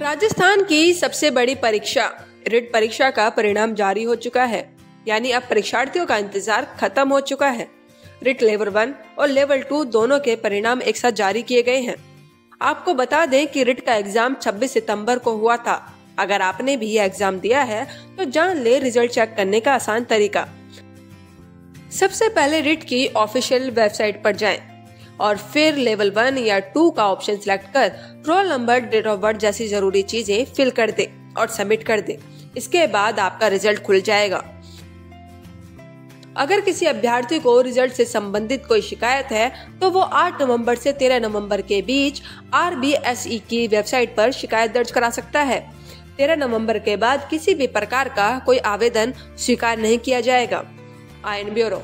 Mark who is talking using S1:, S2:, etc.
S1: राजस्थान की सबसे बड़ी परीक्षा, रिट परीक्षा का परिणाम जारी हो चुका है। यानी अब परीक्षार्थियों का इंतज़ार खत्म हो चुका है। रिट लेवल वन और लेवल टू दोनों के परिणाम एक साथ जारी किए गए हैं। आपको बता दें कि रिट का एग्ज़ाम 26 सितंबर को हुआ था। अगर आपने भी एग्ज़ाम दिया है तो जान ले रिज़ल्ट चेक करने का आसान तरीका। सबसे पहले रिट की ऑफिशियल वेबसाइट पर जाएँ। और फिर लेवल वन या टू का ऑप्शन सिलेक्ट कर roll number, date of birth जैसी ज़रूरी चीज़ें फिल कर दे और सबमिट कर दे। इसके बाद आपका रिज़ल्ट खुल जाएगा। अगर किसी अभ्यर्थी को रिज़ल्ट से संबंधित कोई शिकायत है तो वो 8 नवंबर से 13 नवंबर के बीच आरबीएसई की वेबसाइट पर शिकायत दर्ज करा सकता है। 13 नवंबर के बाद किसी भी प्रकार का कोई आवेदन स्वीकार नहीं किया जाएगा। आई ब्यूरो।